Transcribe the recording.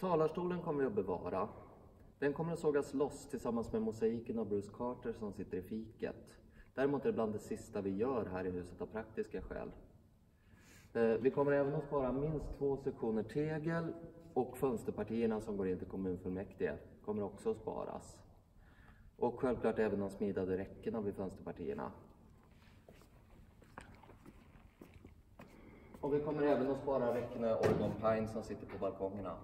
Talarstolen kommer vi att bevara. Den kommer att sågas loss tillsammans med mosaiken av Bruce Carter som sitter i fiket. Däremot är det bland det sista vi gör här i huset av praktiska skäl. Eh, vi kommer även att spara minst två sektioner tegel och fönsterpartierna som går in till kommunfullmäktige kommer också att sparas. Och självklart även de smidade räckena vid fönsterpartierna. Och vi kommer även att spara räckena Oregon Pine som sitter på balkongerna.